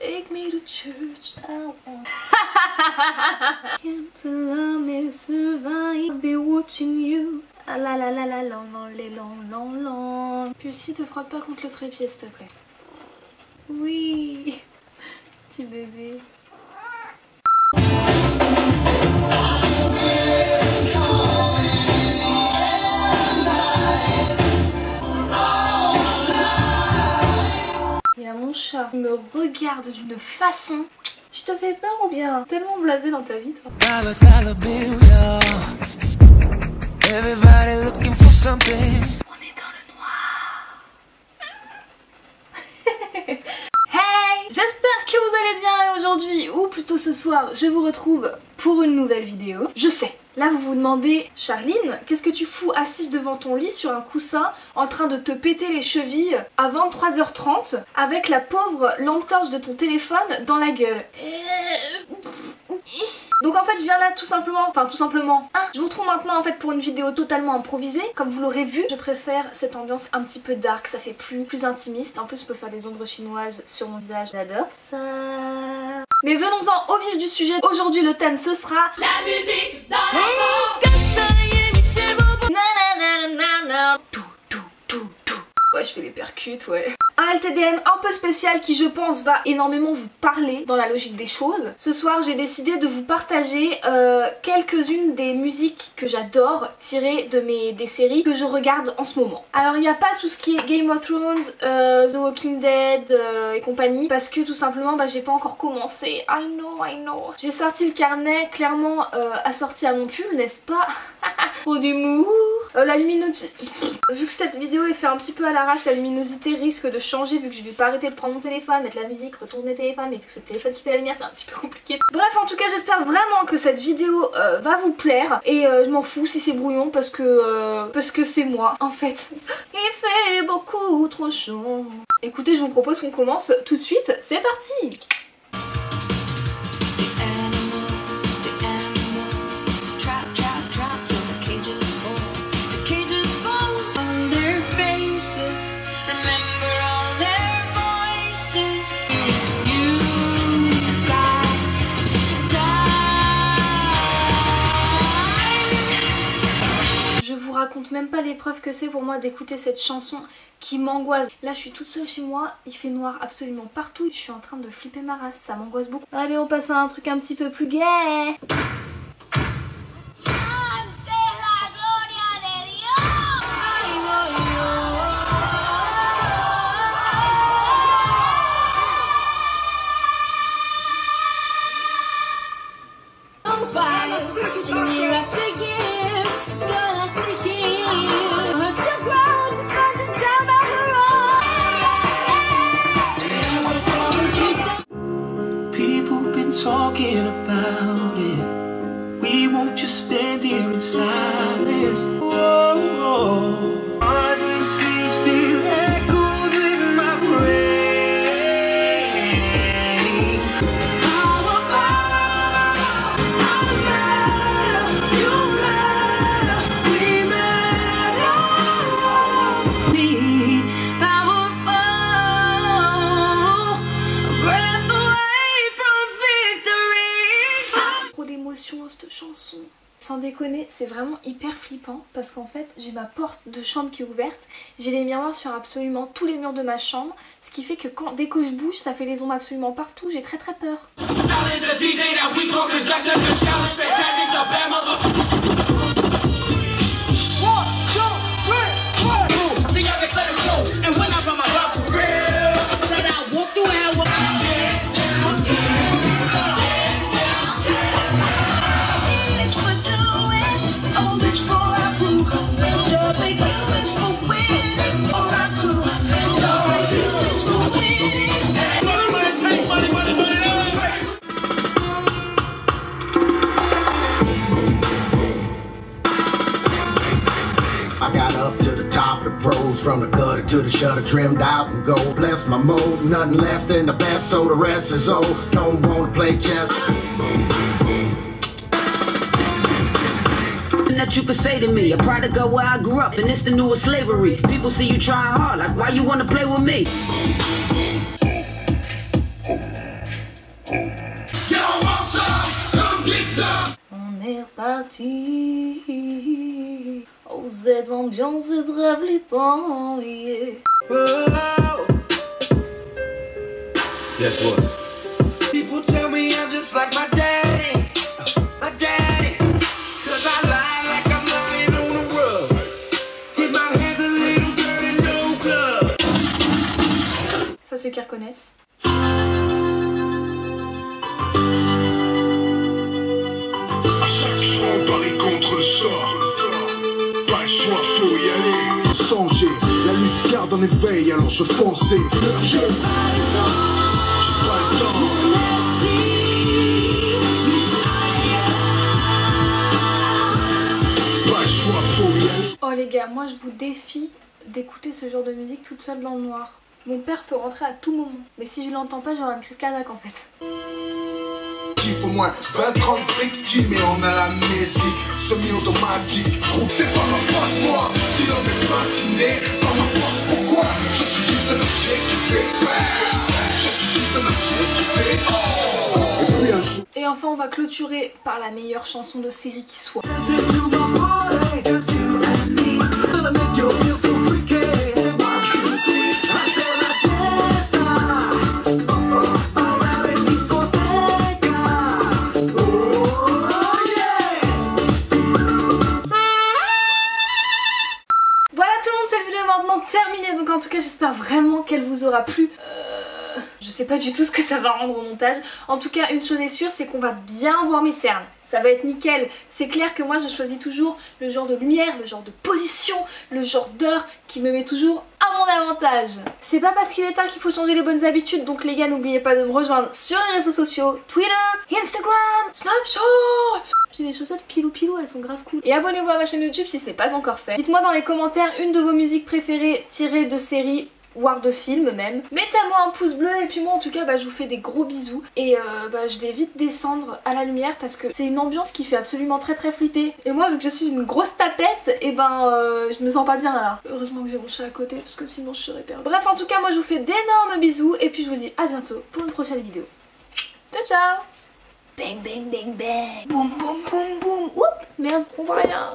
Take me to church, I want. Can't allow me to survive. I'll be watching you. Ah la la la la long long les long long long. Puis aussi te frotte pas contre le trépied s'il te plaît. Oui, petit bébé. Qui me regarde d'une façon. Je te fais peur ou bien Tellement blasé dans ta vie toi. Everybody looking for something. On est dans le noir. hey J'espère que vous allez bien et aujourd'hui, ou plutôt ce soir, je vous retrouve pour une nouvelle vidéo. Je sais, là vous vous demandez, Charline, qu'est-ce que tu fous assise devant ton lit sur un coussin en train de te péter les chevilles à 23h30 avec la pauvre lampe torche de ton téléphone dans la gueule? Donc en fait je viens là tout simplement, enfin tout simplement, hein, je vous retrouve maintenant en fait pour une vidéo totalement improvisée. Comme vous l'aurez vu, je préfère cette ambiance un petit peu dark, ça fait plus, plus intimiste. En plus je peux faire des ombres chinoises sur mon visage, j'adore ça. Mais venons-en au vif du sujet. Aujourd'hui le thème ce sera la musique dans Tout, tout, tout, tout. Ouais je fais les percutes, ouais. Un LTDM un peu spécial qui je pense va énormément vous parler dans la logique des choses. Ce soir j'ai décidé de vous partager euh, quelques-unes des musiques que j'adore tirées de mes des séries que je regarde en ce moment. Alors il n'y a pas tout ce qui est Game of Thrones, euh, The Walking Dead euh, et compagnie parce que tout simplement bah, j'ai pas encore commencé. I know, I know. J'ai sorti le carnet clairement assorti à mon pull n'est-ce pas? Trop d'humour. la luminosité... Vu que cette vidéo est fait un petit peu à l'arrache, la luminosité risque de changer vu que je vais pas arrêter de prendre mon téléphone, mettre la musique, retourner le téléphone, mais vu que c'est le téléphone qui fait la lumière c'est un petit peu compliqué. Bref en tout cas j'espère vraiment que cette vidéo euh, va vous plaire et euh, je m'en fous si c'est brouillon parce que euh, parce que c'est moi en fait. Il fait beaucoup trop chaud. Écoutez je vous propose qu'on commence tout de suite, c'est parti raconte même pas l'épreuve que c'est pour moi d'écouter cette chanson qui m'angoisse. Là je suis toute seule chez moi, il fait noir absolument partout, je suis en train de flipper ma race, ça m'angoisse beaucoup. Allez on passe à un truc un petit peu plus gai won't you stand here in silence. Whoa, cette chanson. Sans déconner, c'est vraiment hyper flippant parce qu'en fait j'ai ma porte de chambre qui est ouverte, j'ai les miroirs sur absolument tous les murs de ma chambre, ce qui fait que quand, dès que je bouge ça fait les ombres absolument partout, j'ai très très peur. goes from the gutter to the shutter, trimmed out and gold. Bless my mold, nothing less than the best, so the rest is old. Don't wanna play chess. that you could say to me. A product of where I grew up, and it's the newest slavery. People see you trying hard, like why you wanna play with me? Y'all want some? Come get some. On. Oh, cette ambiance, c'est très flippant, yeah. Guess what? Garde en éveil, alors je fonçais. J'ai pas le temps. Pas le choix, faut y aller. Oh les gars, moi je vous défie d'écouter ce genre de musique toute seule dans le noir. Mon père peut rentrer à tout moment, mais si je l'entends pas, j'aurai une crise cardiaque en fait. Il faut moins 20-30 victimes et on a l'amnésie semi-automatique. Trouve c'est pas ma faute, moi. Si l'homme est fasciné par ma force, pourquoi Je suis juste un objet qui fait peur. Je suis juste un objet qui fait oh. Et puis un jour. Et enfin, on va clôturer par la meilleure chanson de série qui soit. Qu'elle vous aura plu. Euh, Je sais pas du tout ce que ça va rendre au montage. En tout cas, une chose est sûre, c'est qu'on va bien voir mes cernes. Ça va être nickel. C'est clair que moi, je choisis toujours le genre de lumière, le genre de position, le genre d'heure qui me met toujours à mon avantage. C'est pas parce qu'il est tard qu'il faut changer les bonnes habitudes. Donc les gars, n'oubliez pas de me rejoindre sur les réseaux sociaux, Twitter, Instagram, Snapchat. J'ai des chaussettes pilou pilou, elles sont grave cool. Et abonnez-vous à ma chaîne YouTube si ce n'est pas encore fait. Dites-moi dans les commentaires une de vos musiques préférées tirées de séries voire de films même. Mettez-moi un pouce bleu et puis moi en tout cas bah, je vous fais des gros bisous et euh, bah, je vais vite descendre à la lumière parce que c'est une ambiance qui fait absolument très très flipper. Et moi vu que je suis une grosse tapette et ben euh, je me sens pas bien là. Heureusement que j'ai mon chat à côté parce que sinon je serais perdue. Bref en tout cas moi je vous fais d'énormes bisous et puis je vous dis à bientôt pour une prochaine vidéo. Ciao ciao Bang bang bang bang Boum boum boum boum Oups Merde on voit rien